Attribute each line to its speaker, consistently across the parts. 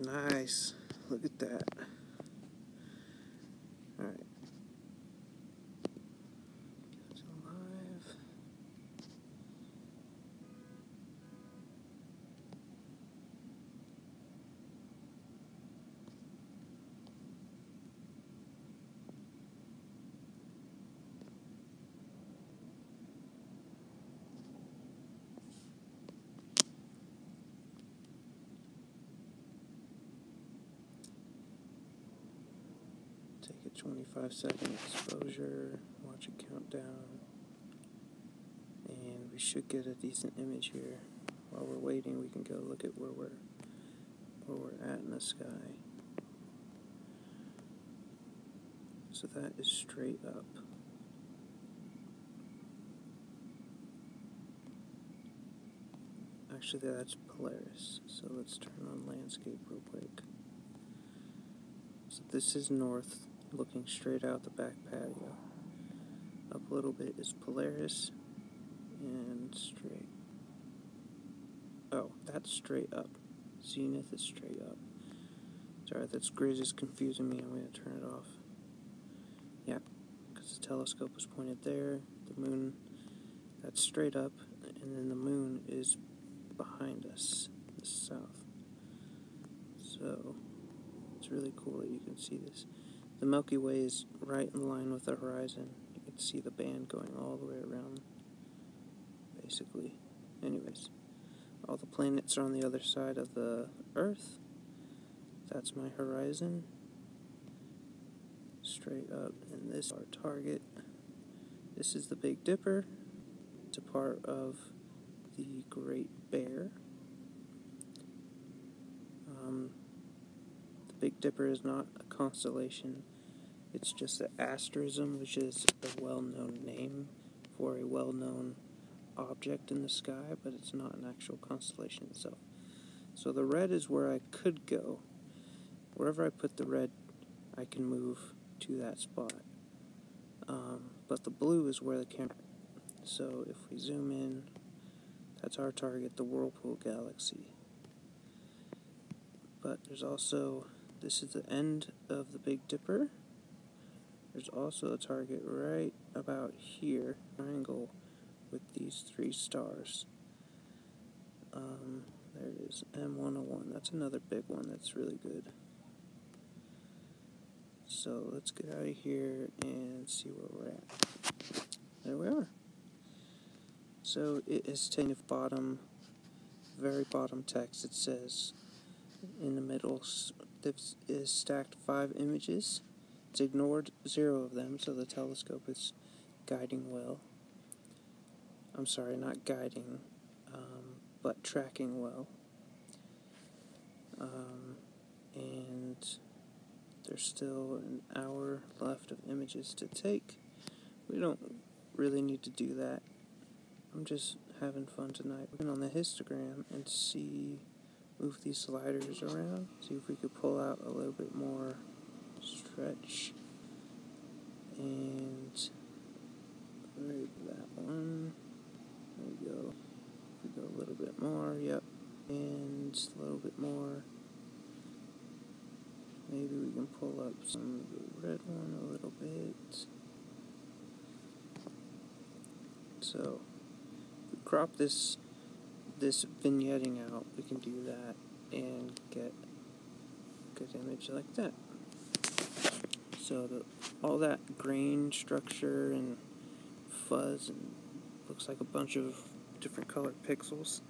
Speaker 1: Nice. Look at that. Alright. It's alive. Take a 25 second exposure, watch it count down, and we should get a decent image here. While we're waiting, we can go look at where we're where we're at in the sky. So that is straight up. Actually, that's Polaris. So let's turn on landscape real quick. So this is north, looking straight out the back patio. Up a little bit is Polaris, and straight. Oh, that's straight up. Zenith is straight up. Sorry, this grid is confusing me. I'm going to turn it off. Yeah, because the telescope was pointed there. The moon, that's straight up, and then the moon is behind us, the south. So, it's really cool that you can see this. The Milky Way is right in line with the horizon. You can see the band going all the way around, basically. Anyways, all the planets are on the other side of the Earth. That's my horizon. Straight up, and this is our target. This is the Big Dipper. It's a part of the Great Bear. Um, the Big Dipper is not a constellation, it's just an asterism, which is a well known name for a well known object in the sky, but it's not an actual constellation itself. So the red is where I could go. Wherever I put the red, I can move to that spot. Um, but the blue is where the camera. So if we zoom in, that's our target, the Whirlpool Galaxy. But there's also, this is the end of the Big Dipper. There's also a target right about here, triangle with these three stars. Um, there it is, M101. That's another big one that's really good. So let's get out of here and see where we're at. There we are. So it is taking the bottom, very bottom text. It says in the middle, this is stacked five images. It's ignored zero of them, so the telescope is guiding well. I'm sorry, not guiding, um, but tracking well. Um, and there's still an hour left of images to take. We don't really need to do that. I'm just having fun tonight. Going on the histogram and see, move these sliders around, see if we could pull out a little bit more stretch. And right that one. There we go. We go a little bit more, yep. And a little bit more. Maybe we can pull up some of the red one a little bit. So, we crop this this vignetting out, we can do that and get a good image like that. So the, all that grain structure and fuzz and looks like a bunch of different colored pixels.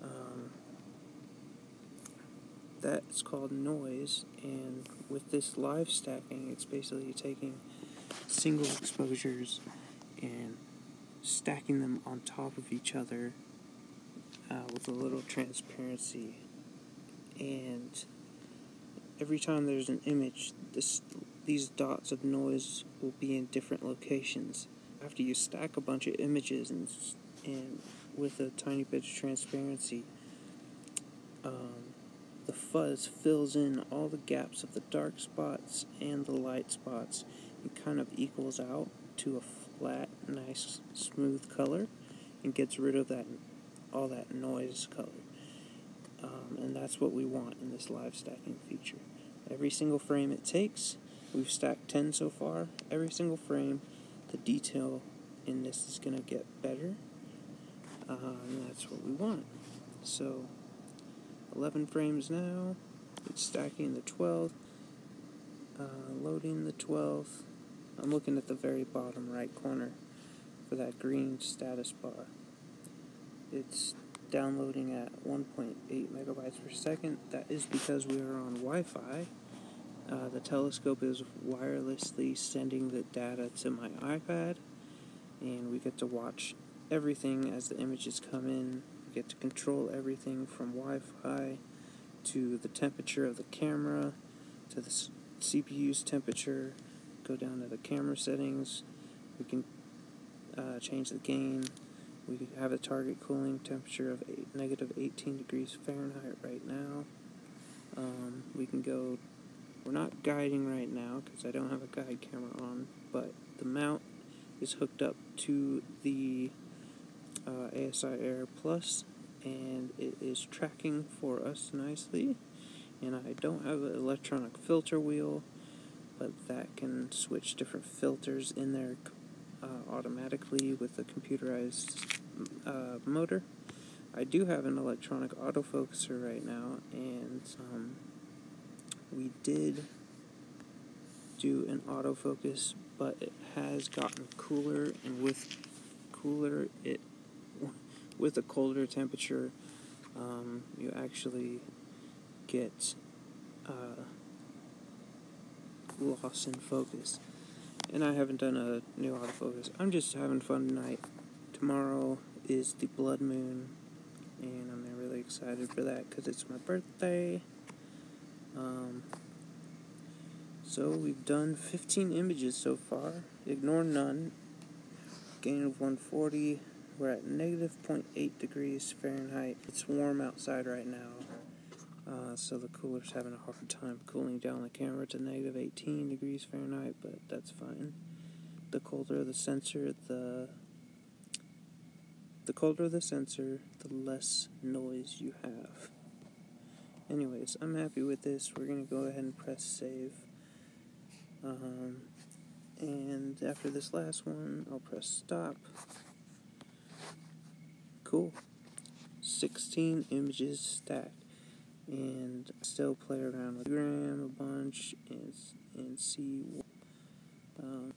Speaker 1: Um, that's called noise, and with this live stacking, it's basically taking single exposures and stacking them on top of each other uh, with a little transparency. And every time there's an image, this these dots of noise will be in different locations. After you stack a bunch of images and and with a tiny bit of transparency, um, the fuzz fills in all the gaps of the dark spots and the light spots and kind of equals out to a flat, nice, smooth color and gets rid of that all that noise color. Um, and that's what we want in this live stacking feature. Every single frame it takes, we've stacked 10 so far. Every single frame, the detail in this is going to get better. Uh, and that's what we want. So, 11 frames now. It's stacking the 12th. Uh, loading the 12th. I'm looking at the very bottom right corner for that green status bar. It's downloading at 1.8 megabytes per second. That is because we are on Wi Fi. Uh, the telescope is wirelessly sending the data to my iPad, and we get to watch everything as the images come in. We get to control everything from Wi Fi to the temperature of the camera to the CPU's temperature. Go down to the camera settings. We can uh, change the gain we have a target cooling temperature of negative 18 degrees Fahrenheit right now. Um, we can go, we're not guiding right now because I don't have a guide camera on, but the mount is hooked up to the uh, ASI Air Plus and it is tracking for us nicely. And I don't have an electronic filter wheel, but that can switch different filters in there uh, automatically with a computerized uh, motor. I do have an electronic autofocuser right now, and um, we did do an autofocus, but it has gotten cooler, and with cooler, it with a colder temperature, um, you actually get uh, loss in focus. And I haven't done a new autofocus. I'm just having fun tonight. Tomorrow is the blood moon, and I'm really excited for that because it's my birthday. Um, so we've done 15 images so far. Ignore none. Gain of 140. We're at negative 0.8 degrees Fahrenheit. It's warm outside right now. Uh, so the cooler's having a hard time cooling down the camera to negative 18 degrees Fahrenheit, but that's fine. The colder the sensor, the the colder the sensor, the less noise you have. Anyways, I'm happy with this. We're going to go ahead and press save. Um, and after this last one, I'll press stop. Cool. 16 images stacked. And still play around with Gram a bunch and, and see. Um,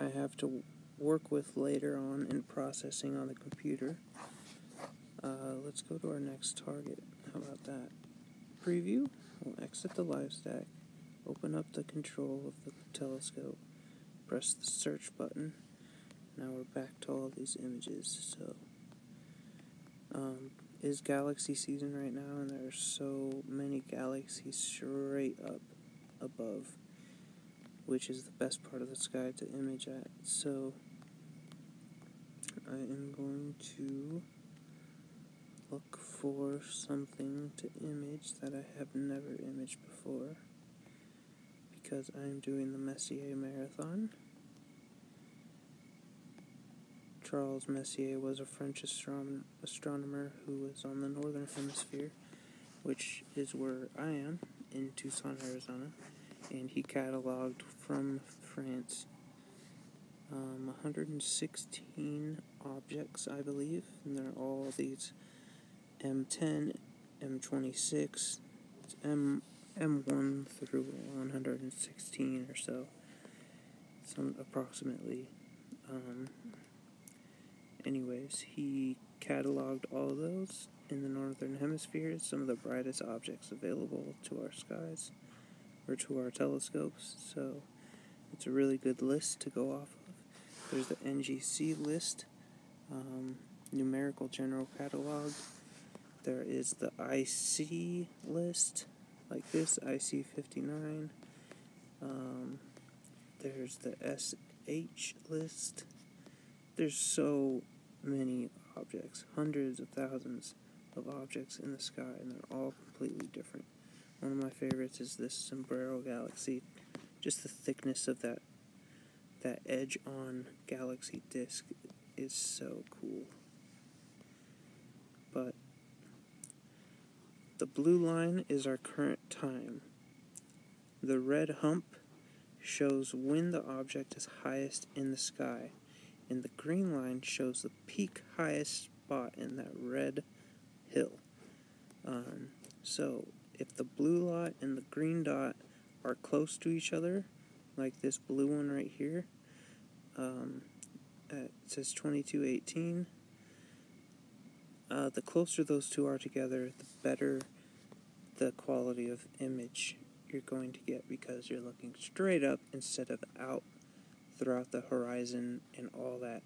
Speaker 1: I have to work with later on in processing on the computer. Uh, let's go to our next target. How about that? Preview. We'll exit the live stack, open up the control of the telescope, press the search button. Now we're back to all these images. So, um, is galaxy season right now, and there are so many galaxies straight up above, which is the best part of the sky to image at. So, I am going to look for something to image that I have never imaged before. Because I'm doing the Messier Marathon. Charles Messier was a French astron- astronomer who was on the northern hemisphere, which is where I am in Tucson, Arizona, and he cataloged from France um, 116 objects, I believe, and they're all these M10, M26, M M1 through 116 or so, some approximately. Um, anyways, he cataloged all those in the northern hemisphere, some of the brightest objects available to our skies or to our telescopes. So it's a really good list to go off of. There's the NGC list, um, numerical general catalog. There is the IC list, like this IC 59. Um, there's the SH list. There's so many objects, hundreds of thousands of objects in the sky, and they're all completely different. One of my favorites is this Sombrero Galaxy. Just the thickness of that that edge on galaxy disk is so cool. But the blue line is our current time. The red hump shows when the object is highest in the sky, and the green line shows the peak highest spot in that red hill. Um, so if the blue dot and the green dot are close to each other, like this blue one right here, um, it says 2218. Uh, the closer those two are together, the better the quality of image you're going to get because you're looking straight up instead of out throughout the horizon and all that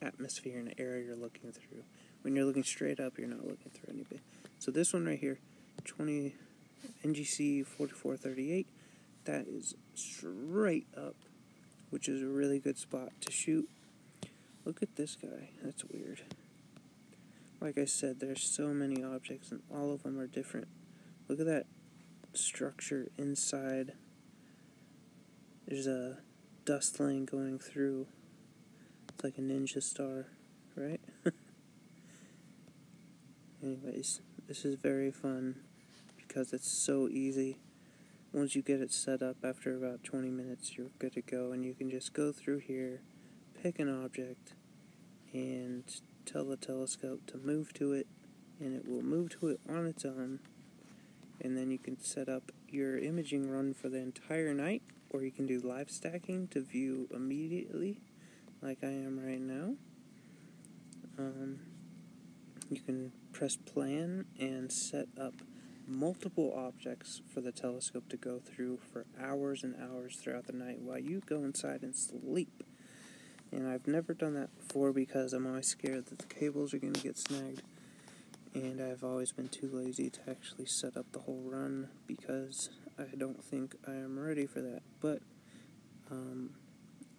Speaker 1: atmosphere and air you're looking through. When you're looking straight up, you're not looking through anything. So this one right here, 20 NGC 4438, that is straight up, which is a really good spot to shoot. Look at this guy. That's weird. Like I said, there's so many objects and all of them are different. Look at that structure inside. There's a dust lane going through. It's like a ninja star, right? Anyways, this is very fun because it's so easy. Once you get it set up, after about 20 minutes, you're good to go, and you can just go through here, pick an object, and tell the telescope to move to it, and it will move to it on its own. And then you can set up your imaging run for the entire night, or you can do live stacking to view immediately, like I am right now. Um, you can press plan and set up multiple objects for the telescope to go through for hours and hours throughout the night while you go inside and sleep. And I've never done that before because I'm always scared that the cables are going to get snagged. And I've always been too lazy to actually set up the whole run because I don't think I am ready for that. But um,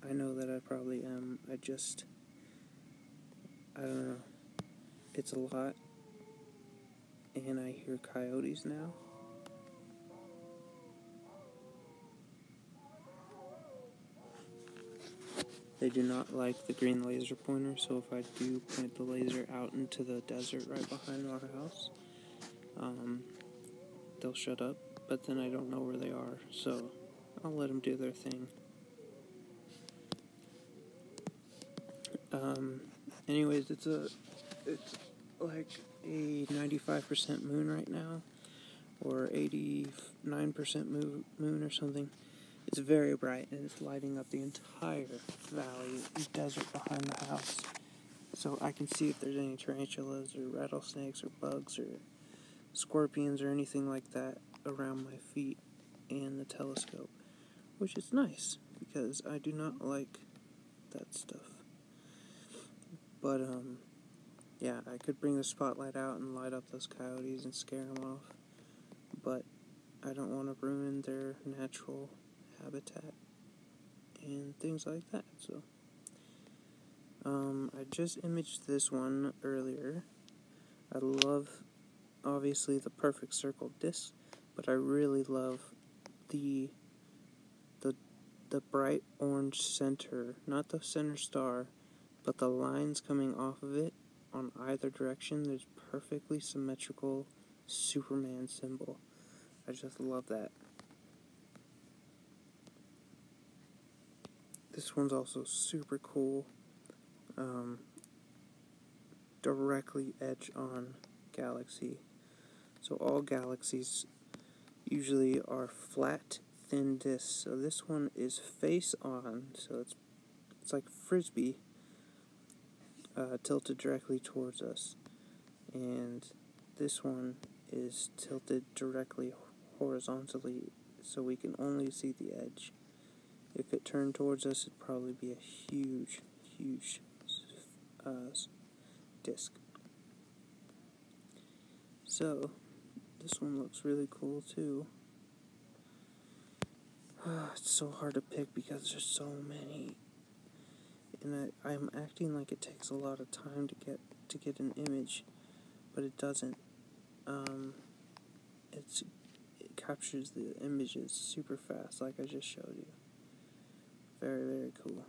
Speaker 1: I know that I probably am. I just, I don't know. It's a lot and I hear coyotes now. They do not like the green laser pointer, so if I do point the laser out into the desert right behind our house, um, they'll shut up, but then I don't know where they are, so I'll let them do their thing. Um, anyways, it's a, it's like a 95% moon right now, or 89% moon, moon or something. It's very bright and it's lighting up the entire valley desert behind the house. So I can see if there's any tarantulas or rattlesnakes or bugs or scorpions or anything like that around my feet and the telescope, which is nice because I do not like that stuff. But um yeah, I could bring the spotlight out and light up those coyotes and scare them off, but I don't want to ruin their natural habitat and things like that. So, um, I just imaged this one earlier. I love, obviously, the perfect circle disc, but I really love the the the bright orange center, not the center star, but the lines coming off of it on either direction, there's perfectly symmetrical Superman symbol. I just love that. This one's also super cool. Um, directly edge on galaxy. So all galaxies usually are flat, thin discs. So this one is face on. So it's it's like frisbee uh, tilted directly towards us, and this one is tilted directly horizontally so we can only see the edge. If it turned towards us, it'd probably be a huge, huge uh, disc. So, this one looks really cool too. it's so hard to pick because there's so many and I, I'm acting like it takes a lot of time to get to get an image, but it doesn't. Um, it's it captures the images super fast, like I just showed you very, very cool.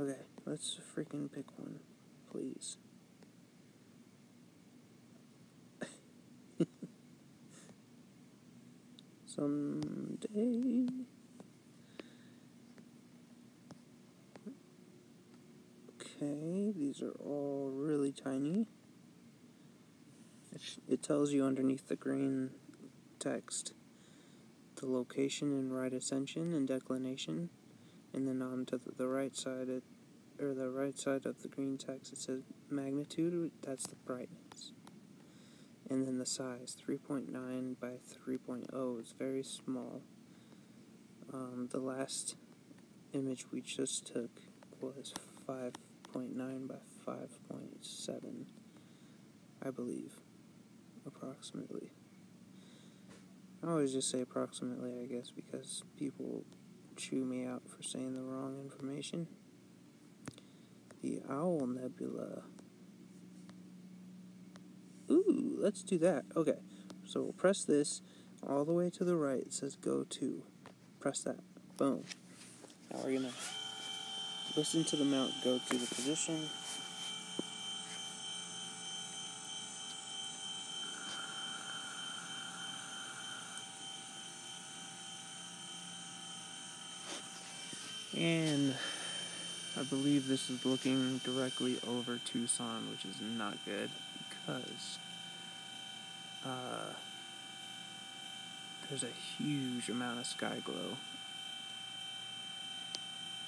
Speaker 1: Okay, let's freaking pick one, please. Someday. Okay, these are all really tiny. It, it tells you underneath the green text the location and right ascension and declination, and then on to the, the right side, it, or the right side of the green text, it says magnitude. That's the brightness, and then the size 3.9 by 3.0 is very small. Um, the last image we just took was 5.9 by 5.7, I believe, approximately. I always just say approximately, I guess, because people chew me out for saying the wrong information. The Owl Nebula. Ooh, let's do that. Okay, so we'll press this all the way to the right. It says go to. Press that. Boom. Now we're gonna Listen to the mount go to the position. And I believe this is looking directly over Tucson, which is not good because uh, there's a huge amount of sky glow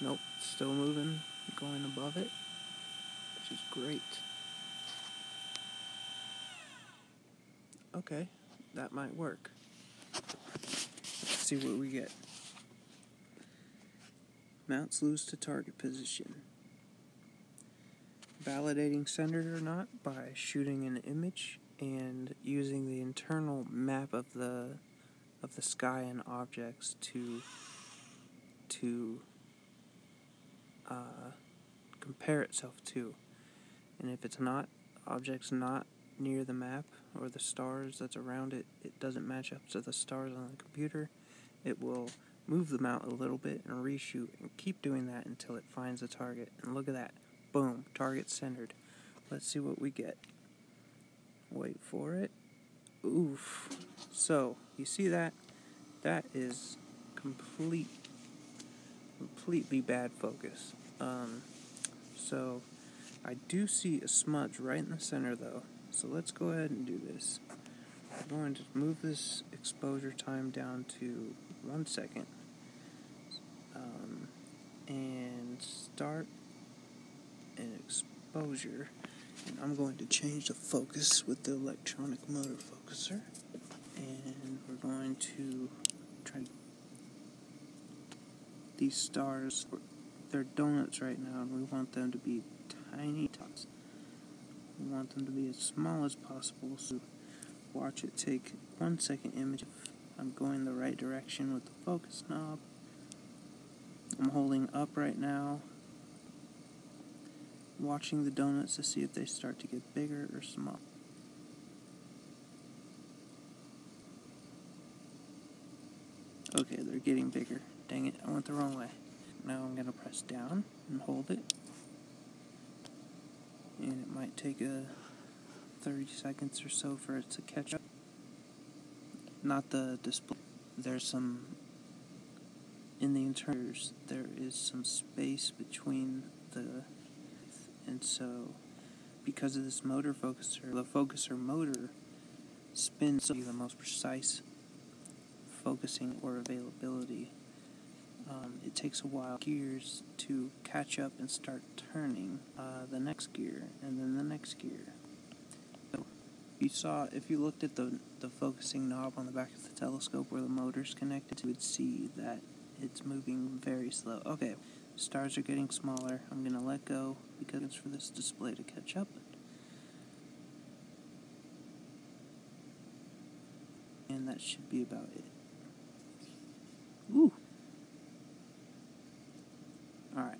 Speaker 1: Nope, still moving, going above it, which is great. Okay, that might work. Let's see what we get. Mount slews to target position. Validating centered or not by shooting an image and using the internal map of the of the sky and objects to to uh, compare itself to. And if it's not, object's not near the map or the stars that's around it, it doesn't match up to the stars on the computer, it will move the mount a little bit and reshoot and keep doing that until it finds a target. And look at that. Boom, target centered. Let's see what we get. Wait for it. Oof. So, you see that? That is complete completely bad focus. Um, so I do see a smudge right in the center though. So let's go ahead and do this. I'm going to move this exposure time down to one second. Um, and start an exposure. And I'm going to change the focus with the electronic motor focuser. And we're going to try these stars, they're donuts right now, and we want them to be tiny tots. We want them to be as small as possible, so watch it take one second image. I'm going the right direction with the focus knob. I'm holding up right now, watching the donuts to see if they start to get bigger or small. Okay, they're getting bigger. Dang it, I went the wrong way. Now I'm going to press down and hold it. And it might take a 30 seconds or so for it to catch up. Not the display. There's some, in the interiors. there is some space between the, and so because of this motor focuser, the focuser motor spins to be the most precise focusing or availability um, it takes a while gears to catch up and start turning uh, the next gear and then the next gear. You saw if you looked at the the focusing knob on the back of the telescope where the motor's connected, you would see that it's moving very slow. Okay, stars are getting smaller. I'm gonna let go because it's for this display to catch up. And that should be about it. Ooh. Alright,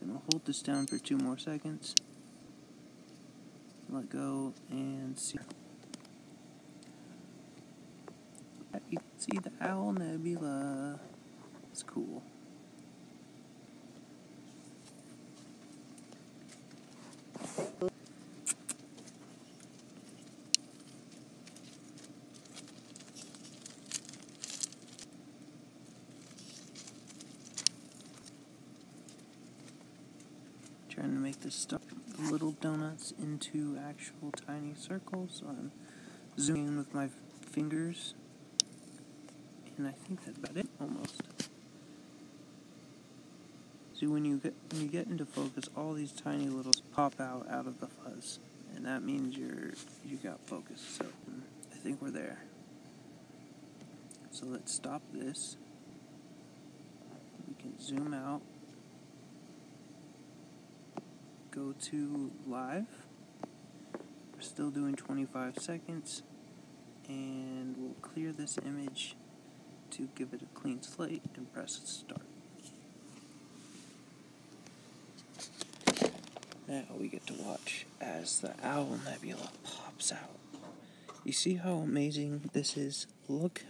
Speaker 1: gonna hold this down for two more seconds. Let go and see. See the Owl Nebula. It's cool. Trying to make this the little donuts into actual tiny circles. So I'm zooming with my fingers and I think that's about it almost. See, when you get when you get into focus, all these tiny little pop out out of the fuzz, and that means you're you got focus. So mm, I think we're there. So let's stop this. We can zoom out go to live. We're still doing 25 seconds and we'll clear this image to give it a clean slate and press start. Now we get to watch as the Owl Nebula pops out. You see how amazing this is? Look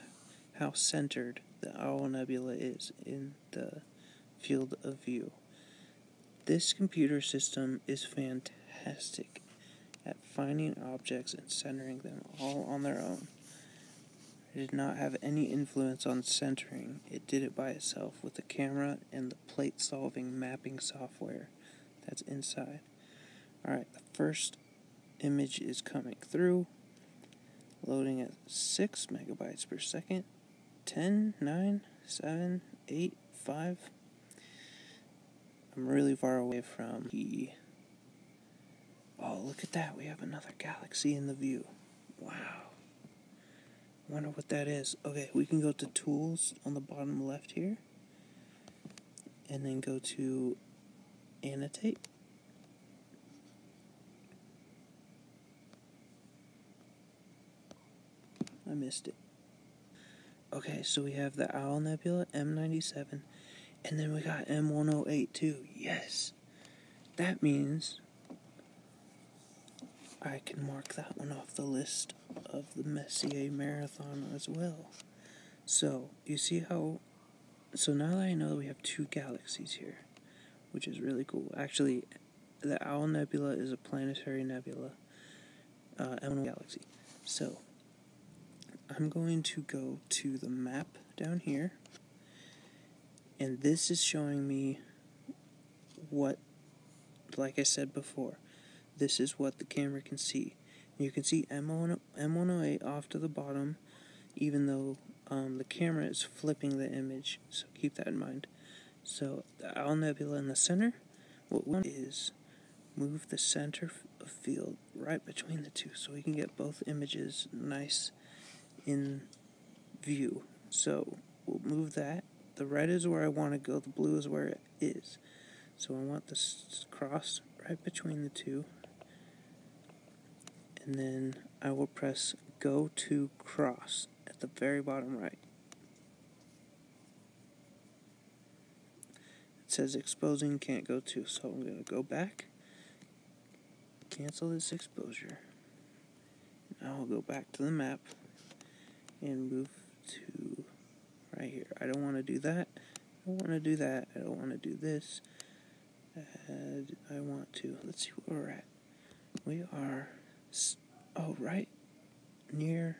Speaker 1: how centered the Owl Nebula is in the field of view. This computer system is fantastic at finding objects and centering them all on their own. Did not have any influence on centering, it did it by itself with the camera and the plate solving mapping software that's inside. Alright, the first image is coming through, loading at 6 megabytes per second. 10, 9, 7, 8, 5. I'm really far away from the. Oh, look at that. We have another galaxy in the view. Wow. Wonder what that is. Okay, we can go to Tools on the bottom left here. And then go to Annotate. I missed it. Okay, so we have the Owl Nebula M97 and then we got M108 too. Yes. That means I can mark that one off the list of the Messier Marathon as well. So, you see how. So now that I know that we have two galaxies here, which is really cool. Actually, the Owl Nebula is a planetary nebula, uh, M1 galaxy. So, I'm going to go to the map down here and this is showing me what like I said before this is what the camera can see you can see M1, M108 off to the bottom even though um, the camera is flipping the image so keep that in mind so the Owl Nebula in the center what we want is move the center of field right between the two so we can get both images nice in view so we'll move that the red is where I want to go, the blue is where it is. So I want this cross right between the two. And then I will press go to cross at the very bottom right. It says exposing can't go to, so I'm going to go back, cancel this exposure. Now I'll go back to the map and move to right here. I don't want to do that. I don't want to do that. I don't want to do this. I want to. Let's see where we're at. We are, oh, right near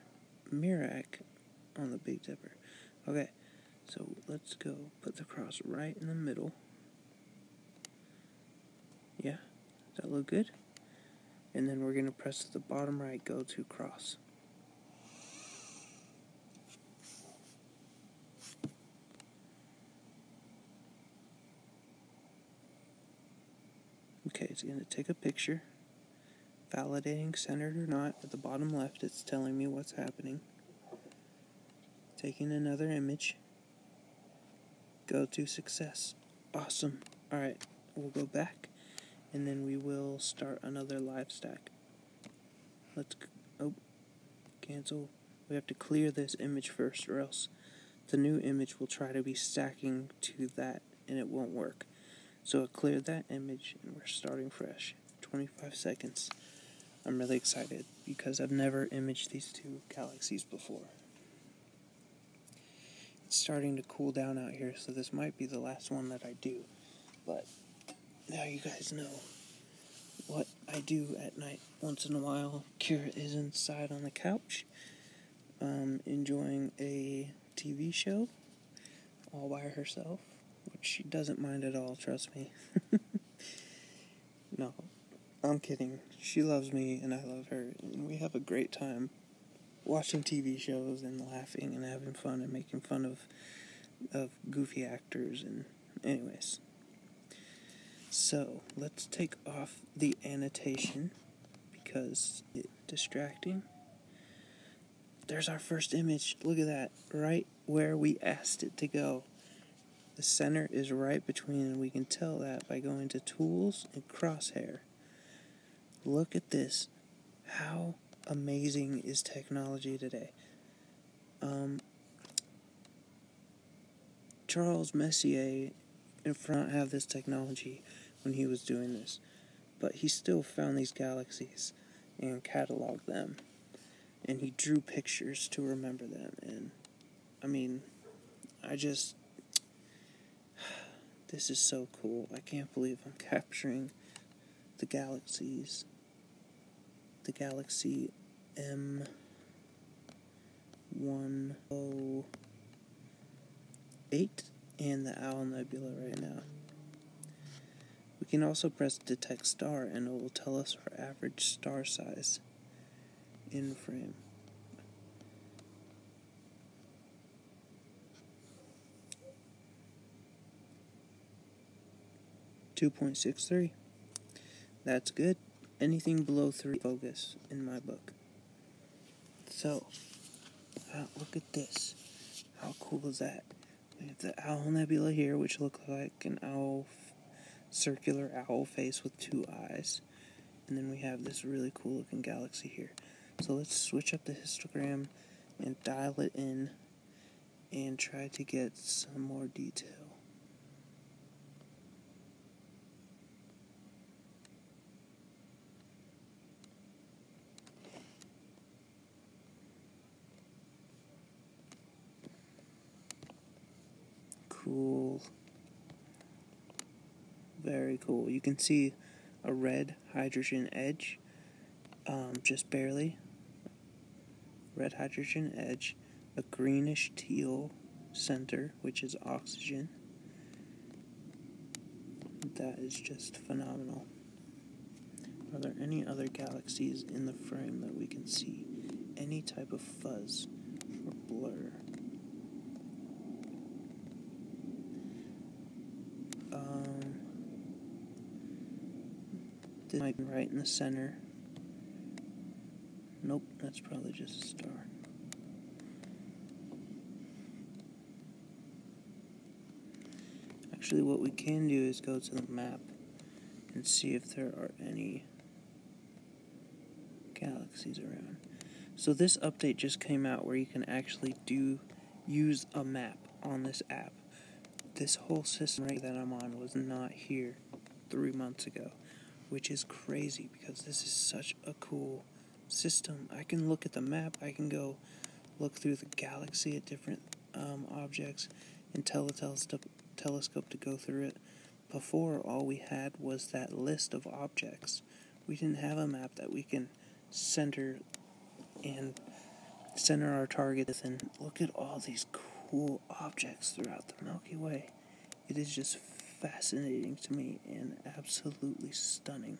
Speaker 1: Merak on the Big Dipper. Okay, so let's go put the cross right in the middle. Yeah, does that look good? And then we're going to press the bottom right, go to cross. Okay, it's going to take a picture, validating centered or not. At the bottom left, it's telling me what's happening. Taking another image. Go to success. Awesome. Alright, we'll go back and then we will start another live stack. Let's, oh, cancel. We have to clear this image first or else the new image will try to be stacking to that and it won't work. So it cleared that image and we're starting fresh. 25 seconds. I'm really excited because I've never imaged these two galaxies before. It's starting to cool down out here, so this might be the last one that I do. But now you guys know what I do at night. Once in a while, Kira is inside on the couch, um, enjoying a TV show all by herself which she doesn't mind at all, trust me. I'm kidding. She loves me and I love her, and we have a great time watching TV shows and laughing and having fun and making fun of of goofy actors and anyways. So, let's take off the annotation because it's distracting. There's our first image. Look at that. Right where we asked it to go. The center is right between, and we can tell that by going to Tools and Crosshair. Look at this. How amazing is technology today? Um, Charles Messier in front have this technology when he was doing this, but he still found these galaxies and cataloged them, and he drew pictures to remember them. And I mean, I just this is so cool. I can't believe I'm capturing the galaxies. The galaxy M108 and the Owl Nebula right now. We can also press detect star and it will tell us our average star size in frame. 2.63. That's good. Anything below 3 focus in my book. So, uh, look at this. How cool is that? We have the Owl Nebula here, which looks like an owl, circular owl face with two eyes. And then we have this really cool looking galaxy here. So let's switch up the histogram and dial it in and try to get some more detail. Cool. Very cool. You can see a red hydrogen edge, um, just barely. Red hydrogen edge, a greenish teal center, which is oxygen. That is just phenomenal. Are there any other galaxies in the frame that we can see? Any type of fuzz or blur? Might be right in the center. Nope, that's probably just a star. Actually, what we can do is go to the map and see if there are any galaxies around. So this update just came out where you can actually do use a map on this app. This whole system right that I'm on was not here three months ago which is crazy because this is such a cool system. I can look at the map, I can go look through the galaxy at different um, objects and tell the telescope, telescope to go through it. Before, all we had was that list of objects. We didn't have a map that we can center and center our targets and look at all these cool objects throughout the Milky Way. It is just fascinating to me and absolutely stunning.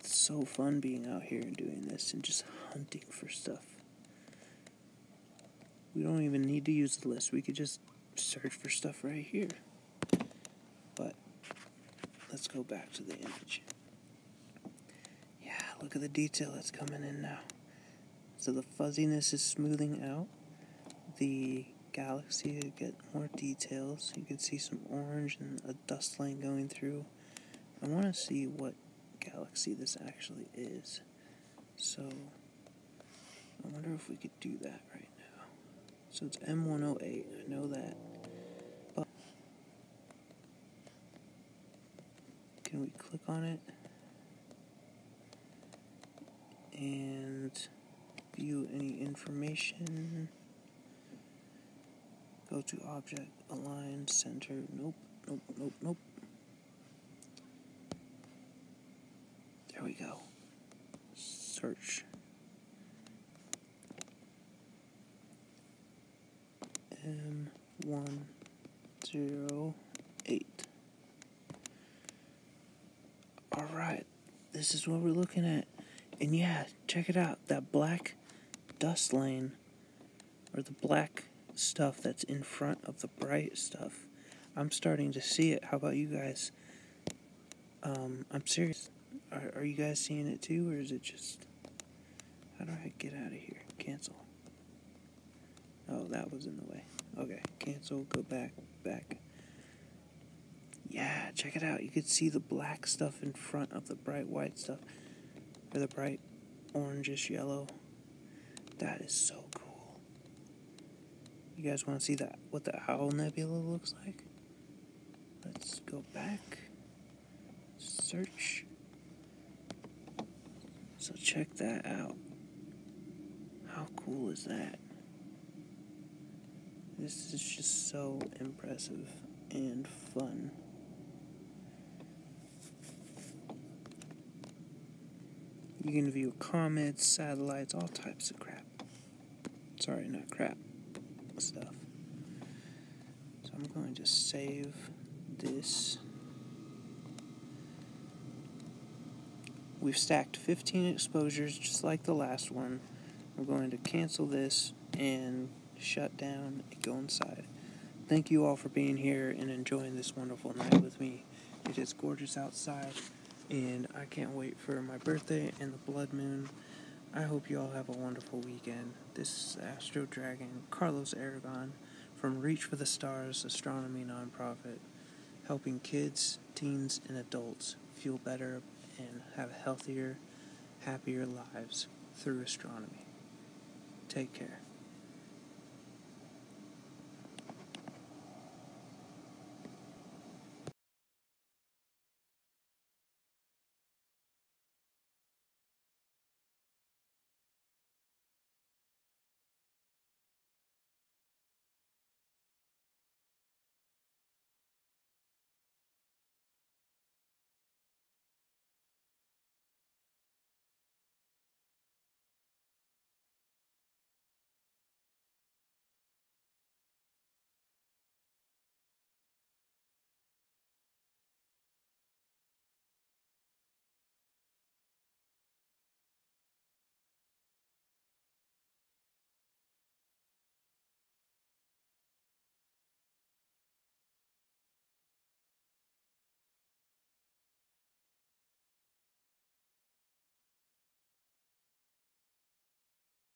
Speaker 1: It's so fun being out here and doing this and just hunting for stuff. We don't even need to use the list, we could just search for stuff right here. But let's go back to the image. Yeah, look at the detail that's coming in now. So the fuzziness is smoothing out. The galaxy to get more details. You can see some orange and a dust line going through. I want to see what galaxy this actually is. So, I wonder if we could do that right now. So it's M108, I know that. But, can we click on it? And view any information. Go to object, align, center. Nope, nope, nope, nope. There we go. Search. M one zero eight. All right, this is what we're looking at. And yeah, check it out. That black dust lane, or the black stuff that's in front of the bright stuff. I'm starting to see it. How about you guys? Um, I'm serious. Are, are you guys seeing it too, or is it just. How do I get out of here? Cancel. Oh, that was in the way. Okay, cancel, go back, back. Yeah, check it out. You could see the black stuff in front of the bright white stuff, or the bright orangish yellow. That is so. You guys want to see that? What the Owl Nebula looks like? Let's go back. Search. So check that out. How cool is that? This is just so impressive and fun. You can view comets, satellites, all types of crap. Sorry, not crap. Stuff. So I'm going to save this. We've stacked 15 exposures just like the last one. We're going to cancel this and shut down and go inside. Thank you all for being here and enjoying this wonderful night with me. It is gorgeous outside and I can't wait for my birthday and the blood moon. I hope you all have a wonderful weekend. This is Astro Dragon Carlos Aragon from Reach for the Stars Astronomy Nonprofit, helping kids, teens, and adults feel better and have healthier, happier lives through astronomy. Take care.